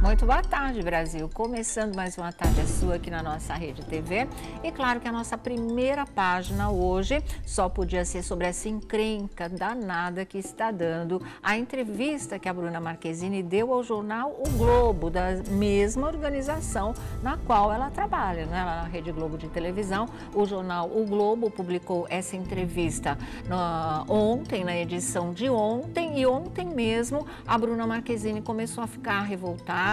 Muito boa tarde, Brasil. Começando mais uma tarde sua aqui na nossa rede TV. E claro que a nossa primeira página hoje só podia ser sobre essa encrenca danada que está dando a entrevista que a Bruna Marquezine deu ao jornal O Globo, da mesma organização na qual ela trabalha, né? na Rede Globo de televisão. O jornal O Globo publicou essa entrevista no, ontem, na edição de ontem, e ontem mesmo a Bruna Marquezine começou a ficar revoltada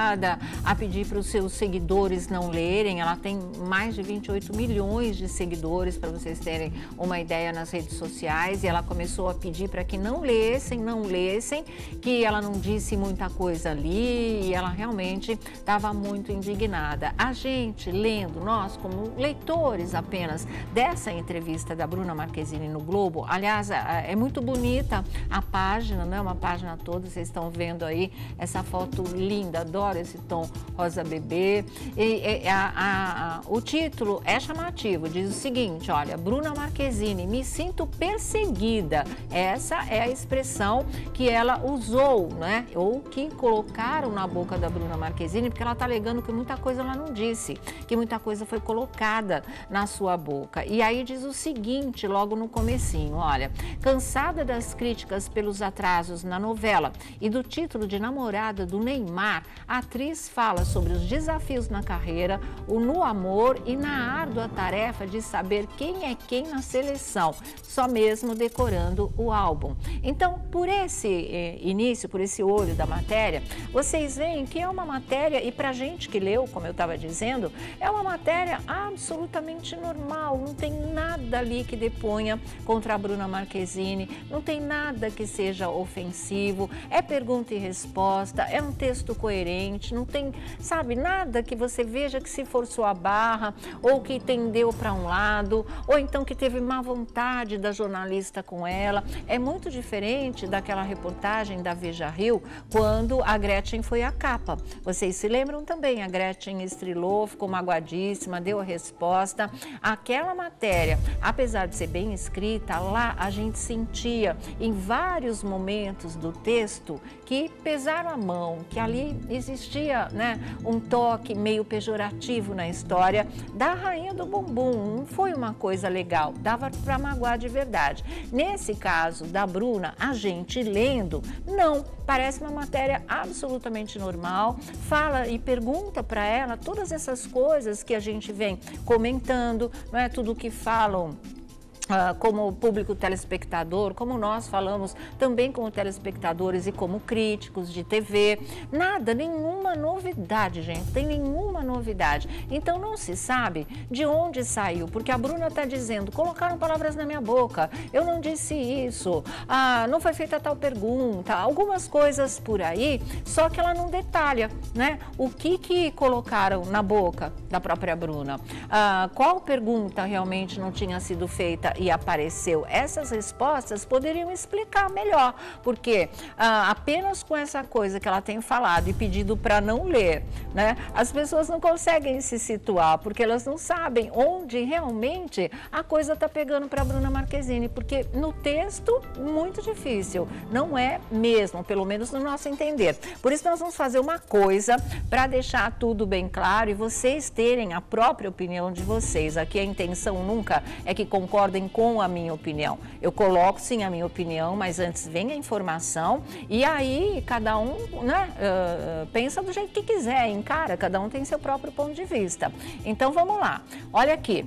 a pedir para os seus seguidores não lerem. Ela tem mais de 28 milhões de seguidores, para vocês terem uma ideia nas redes sociais. E ela começou a pedir para que não lessem, não lessem, que ela não disse muita coisa ali e ela realmente estava muito indignada. A gente, lendo, nós como leitores apenas dessa entrevista da Bruna Marquezine no Globo, aliás, é muito bonita a página, não é uma página toda, vocês estão vendo aí essa foto linda, adoro adoro esse tom rosa bebê. E, e a, a, a, o título é chamativo, diz o seguinte, olha, Bruna Marquezine, me sinto perseguida. Essa é a expressão que ela usou, né? Ou que colocaram na boca da Bruna Marquezine, porque ela está alegando que muita coisa ela não disse, que muita coisa foi colocada na sua boca. E aí diz o seguinte, logo no comecinho, olha, cansada das críticas pelos atrasos na novela e do título de namorada do Neymar, a atriz fala sobre os desafios na carreira, o no amor e na árdua tarefa de saber quem é quem na seleção, só mesmo decorando o álbum. Então, por esse eh, início, por esse olho da matéria, vocês veem que é uma matéria, e para gente que leu, como eu estava dizendo, é uma matéria absolutamente normal, não tem nada ali que deponha contra a Bruna Marquezine, não tem nada que seja ofensivo, é pergunta e resposta, é um texto coerente não tem, sabe, nada que você veja que se forçou a barra ou que tendeu para um lado, ou então que teve má vontade da jornalista com ela. É muito diferente daquela reportagem da Veja Rio, quando a Gretchen foi a capa. Vocês se lembram também, a Gretchen estrelou, ficou magoadíssima, deu a resposta. Aquela matéria, apesar de ser bem escrita, lá a gente sentia em vários momentos do texto que pesaram a mão, que ali existia né, um toque meio pejorativo na história da rainha do bumbum. Não foi uma coisa legal, dava para magoar de verdade. Nesse caso da Bruna, a gente lendo, não, parece uma matéria absolutamente normal. Fala e pergunta para ela todas essas coisas que a gente vem comentando, não é tudo que falam Uh, como público telespectador, como nós falamos também como telespectadores e como críticos de TV. Nada, nenhuma novidade, gente, tem nenhuma novidade. Então não se sabe de onde saiu, porque a Bruna está dizendo: colocaram palavras na minha boca, eu não disse isso, ah, não foi feita tal pergunta, algumas coisas por aí, só que ela não detalha, né? O que que colocaram na boca da própria Bruna? Ah, qual pergunta realmente não tinha sido feita? E apareceu essas respostas poderiam explicar melhor, porque ah, apenas com essa coisa que ela tem falado e pedido para não ler, né, as pessoas não conseguem se situar, porque elas não sabem onde realmente a coisa está pegando para Bruna Marquezine, porque no texto, muito difícil, não é mesmo, pelo menos no nosso entender. Por isso, nós vamos fazer uma coisa para deixar tudo bem claro e vocês terem a própria opinião de vocês. Aqui a intenção nunca é que concordem com a minha opinião. Eu coloco sim a minha opinião, mas antes vem a informação e aí cada um né, uh, pensa do jeito que quiser, encara, cada um tem seu próprio ponto de vista. Então vamos lá, olha aqui.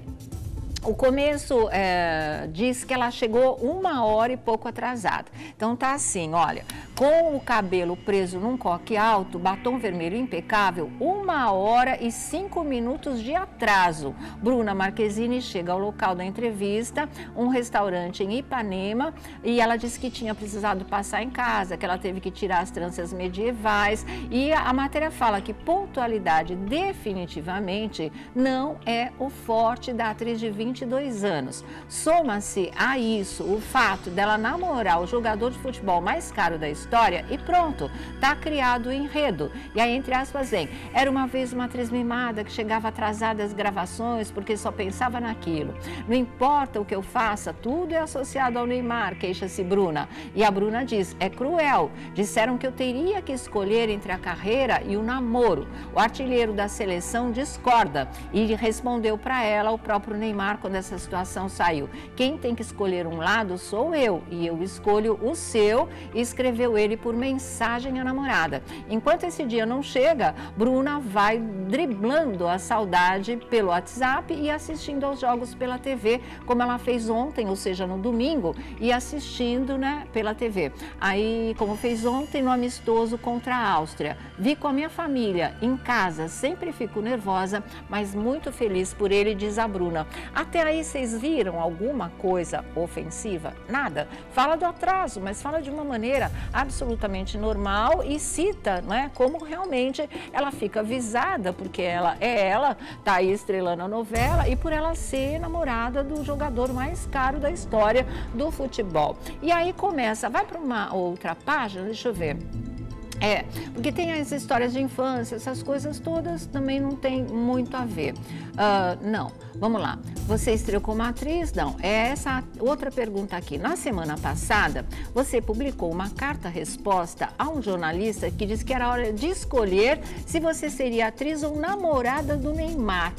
O começo é, diz que ela chegou uma hora e pouco atrasada. Então tá assim, olha, com o cabelo preso num coque alto, batom vermelho impecável, uma hora e cinco minutos de atraso. Bruna Marquezine chega ao local da entrevista, um restaurante em Ipanema, e ela disse que tinha precisado passar em casa, que ela teve que tirar as tranças medievais. E a, matéria fala que pontualidade definitivamente não é o forte da atriz de 20 22 anos. Soma-se a isso o fato dela namorar o jogador de futebol mais caro da história e pronto, tá criado o enredo. E aí, entre aspas, vem, era uma vez uma atriz mimada que chegava atrasada às gravações porque só pensava naquilo. Não importa o que eu faça, tudo é associado ao Neymar, queixa-se Bruna. E a Bruna diz, é cruel. Disseram que eu teria que escolher entre a carreira e o namoro. O artilheiro da seleção discorda e respondeu para ela o próprio Neymar quando essa situação saiu. Quem tem que escolher um lado sou eu e eu escolho o seu, escreveu ele por mensagem à namorada. Enquanto esse dia não chega, Bruna vai driblando a saudade pelo WhatsApp e assistindo aos jogos pela TV, como ela fez ontem, ou seja, no domingo, e assistindo né, pela TV. Aí, como fez ontem no amistoso contra a Áustria. Vi com a minha família em casa, sempre fico nervosa, mas muito feliz por ele, diz a Bruna. Até aí vocês viram alguma coisa ofensiva? Nada. Fala do atraso, mas fala de uma maneira absolutamente normal e cita né, como realmente ela fica visada, porque ela é ela, tá aí estrelando a novela e por ela ser namorada do jogador mais caro da história do futebol. E aí começa, vai para uma outra página, deixa eu ver. É, porque tem as histórias de infância, essas coisas todas também não tem muito a ver. Uh, não, vamos lá. Você estreou como atriz? Não, é essa outra pergunta aqui. Na semana passada, você publicou uma carta-resposta a um jornalista que disse que era hora de escolher se você seria atriz ou namorada do Neymar.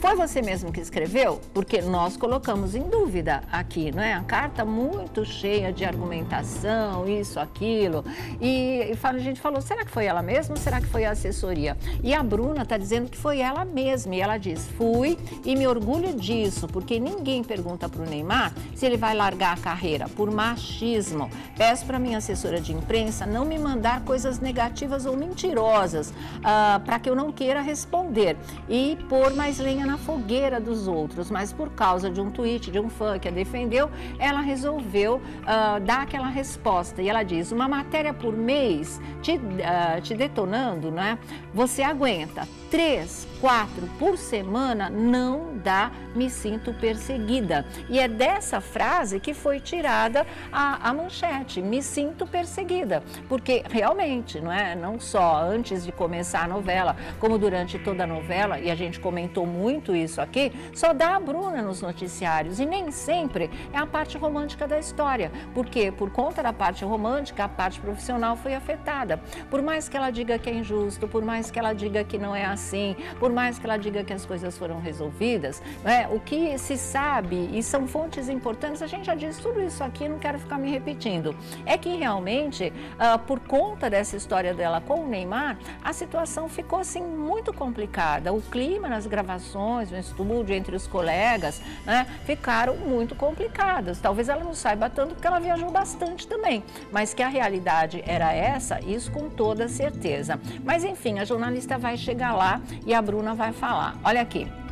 Foi você mesmo que escreveu? Porque nós colocamos em dúvida aqui, não é? A carta muito cheia de argumentação, isso, aquilo. E, e a gente falou, será que foi ela mesma ou será que foi a assessoria? E a Bruna está dizendo que foi ela mesma. E ela diz, fui e me orgulho disso, porque ninguém pergunta para o Neymar se ele vai largar a carreira por machismo. Peço para minha assessora de imprensa não me mandar coisas negativas ou mentirosas uh, para que eu não queira responder e pôr mais lenha na fogueira dos outros. Mas por causa de um tweet de um fã que a defendeu, ela resolveu uh, dar aquela resposta. E ela diz, uma matéria por mês te uh, te detonando, né? Você aguenta três, quatro por semana, não dá, me sinto perseguida. E é dessa frase que foi tirada a, a manchete, me sinto perseguida. Porque realmente, não é? Não só antes de começar a novela, como durante toda a novela, e a gente comentou muito isso aqui, só dá a Bruna nos noticiários. E nem sempre é a parte romântica da história. Porque por conta da parte romântica, a parte profissional foi afetada. Por mais que ela diga que é injusto, por mais que ela diga que não é assim, por mais que ela diga que as coisas foram resolvidas, né, o que se sabe, e são fontes importantes, a gente já disse tudo isso aqui, não quero ficar me repetindo, é que realmente, uh, por conta dessa história dela com o Neymar, a situação ficou assim muito complicada. O clima nas gravações, no estúdio, entre os colegas, né, ficaram muito complicadas. Talvez ela não saiba tanto porque ela viajou bastante também, mas que a realidade era essa, isso com toda certeza. Mas enfim, a jornalista vai chegar lá e a Bruna vai falar. Olha aqui.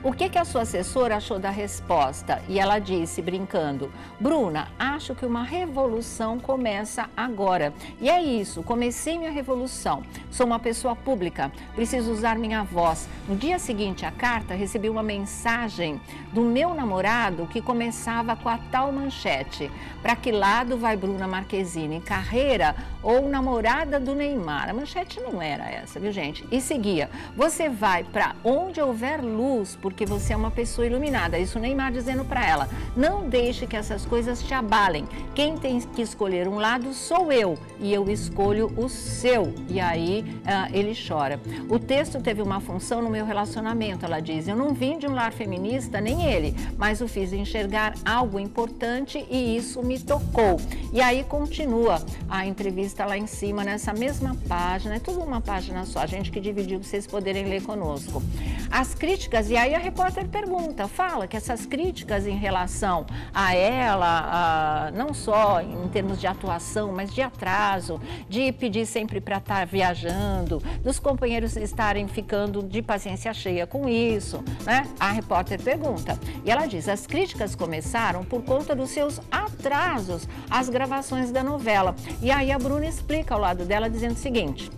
O que, que a sua assessora achou da resposta? E ela disse, brincando, Bruna, acho que uma revolução começa agora. E é isso, comecei minha revolução. Sou uma pessoa pública, preciso usar minha voz. No dia seguinte à carta, recebi uma mensagem do meu namorado que começava com a tal manchete. Para que lado vai Bruna Marquezine? Carreira ou namorada do Neymar? A manchete não era essa, viu gente? E seguia, você vai para onde houver luz, porque você é uma pessoa iluminada. Isso Neymar dizendo para ela: não deixe que essas coisas te abalem. Quem tem que escolher um lado sou eu e eu escolho o seu. E aí uh, ele chora. O texto teve uma função no meu relacionamento, ela diz. Eu não vim de um lar feminista, nem ele, mas o fiz enxergar algo importante e isso me tocou. E aí continua a entrevista lá em cima, nessa mesma página, é tudo uma página só, a gente que dividiu para vocês poderem ler conosco. As críticas, e aí a repórter pergunta, fala que essas críticas em relação a ela, a, não só em termos de atuação, mas de atraso, de pedir sempre para estar tá viajando, dos companheiros estarem ficando de paciência cheia com isso, né? A repórter pergunta. E ela diz: as críticas começaram por conta dos seus atrasos às gravações da novela. E aí a Bruna explica ao lado dela dizendo o seguinte: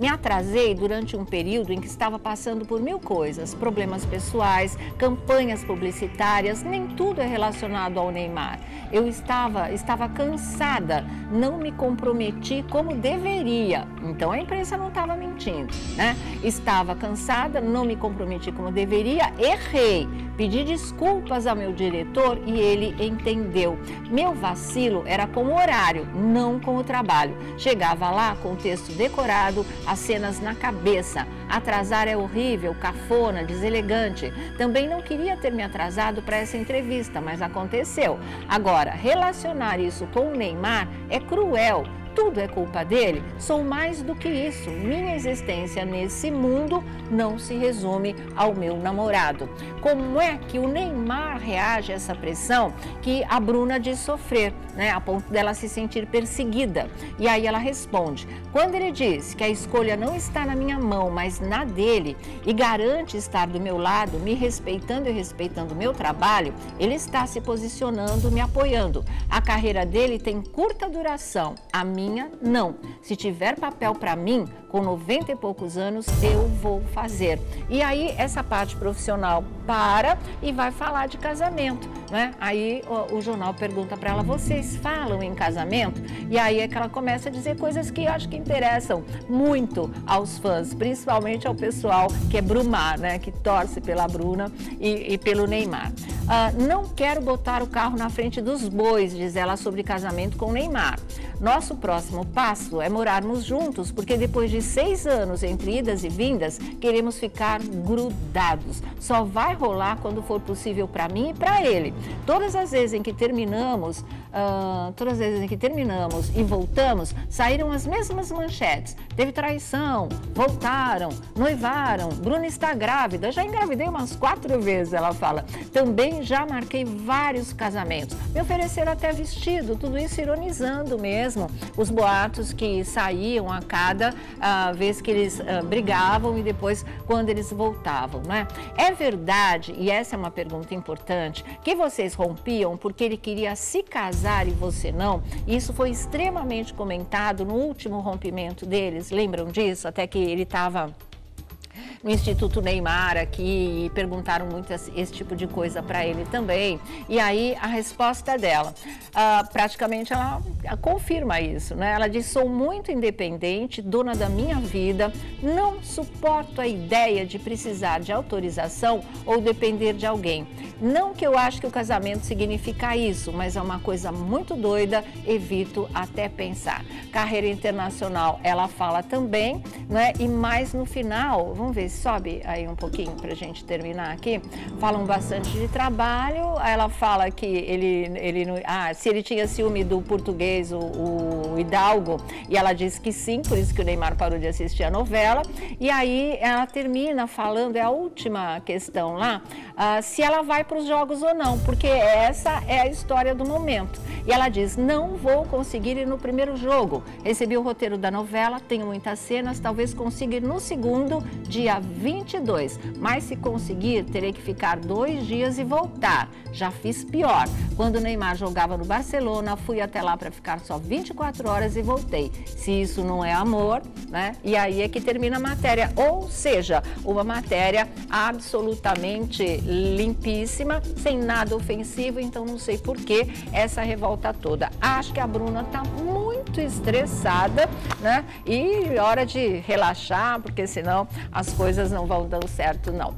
Me atrasei durante um período em que estava passando por mil coisas, problemas pessoais, campanhas publicitárias, nem tudo é relacionado ao Neymar. Eu estava, estava cansada, não me comprometi como deveria. Então a imprensa não estava mentindo, né? Estava cansada, não me comprometi como deveria, errei. Pedi desculpas ao meu diretor e ele entendeu. Meu vacilo era com o horário, não com o trabalho. Chegava lá com o texto decorado, as cenas na cabeça. Atrasar é horrível, cafona, deselegante. Também não queria ter me atrasado para essa entrevista, mas aconteceu. Agora, relacionar isso com o Neymar é cruel tudo é culpa dele? Sou mais do que isso. Minha existência nesse mundo não se resume ao meu namorado. Como é que o Neymar reage a essa pressão que a Bruna diz sofrer, né, a ponto dela se sentir perseguida? E aí ela responde: quando ele diz que a escolha não está na minha mão, mas na dele, e garante estar do meu lado, me respeitando e respeitando o meu trabalho, ele está se posicionando, me apoiando. A carreira dele tem curta duração. A minha minha, não. Se tiver papel para mim, com 90 e poucos anos, eu vou fazer. E aí, essa parte profissional para e vai falar de casamento, né? Aí o, o jornal pergunta para ela: vocês falam em casamento? E aí é que ela começa a dizer coisas que eu acho que interessam muito aos fãs, principalmente ao pessoal que é Brumar, né? Que torce pela Bruna e, e pelo Neymar. Ah, não quero botar o carro na frente dos bois, diz ela sobre casamento com Neymar. Nosso próximo passo é morarmos juntos, porque depois de seis anos entre idas e vindas, queremos ficar grudados. Só vai rolar quando for possível para mim e para ele. Todas as vezes em que terminamos, uh, todas as vezes em que terminamos e voltamos, saíram as mesmas manchetes. Teve traição, voltaram, noivaram, Bruna está grávida. Já engravidei umas quatro vezes, ela fala. Também já marquei vários casamentos. Me ofereceram até vestido, tudo isso ironizando mesmo os boatos que saíam a cada uh, vez que eles uh, brigavam e depois quando eles voltavam, né? É verdade, e essa é uma pergunta importante, que vocês rompiam porque ele queria se casar e você não? Isso foi extremamente comentado no último rompimento deles, lembram disso? Até que ele estava no Instituto Neymar aqui e perguntaram muito esse, tipo de coisa para ele também. E aí a resposta dela, uh, praticamente ela confirma isso, né? Ela diz: sou muito independente, dona da minha vida, não suporto a ideia de precisar de autorização ou depender de alguém. Não que eu acho que o casamento significa isso, mas é uma coisa muito doida, evito até pensar. Carreira internacional, ela fala também, né? E mais no final, vamos ver sobe aí um pouquinho para gente terminar aqui. Falam bastante de trabalho. Ela fala que ele, ele ah, se ele tinha ciúme do português, o, o Hidalgo, e ela diz que sim, por isso que o Neymar parou de assistir a novela. E aí ela termina falando, é a última questão lá, ah, se ela vai para os jogos ou não, porque essa é a história do momento. E ela diz: não vou conseguir ir no primeiro jogo. Recebi o roteiro da novela, tenho muitas cenas, talvez consiga ir no segundo, dia 22. Mas se conseguir, terei que ficar dois dias e voltar. Já fiz pior. Quando o Neymar jogava no Barcelona, fui até lá para ficar só 24 horas e voltei. Se isso não é amor, né? E aí é que termina a matéria. Ou seja, uma matéria absolutamente limpíssima, sem nada ofensivo, então não sei por que essa revolta toda. Acho que a Bruna está muito estressada, né? E hora de relaxar, porque senão as coisas não vão dando certo, não.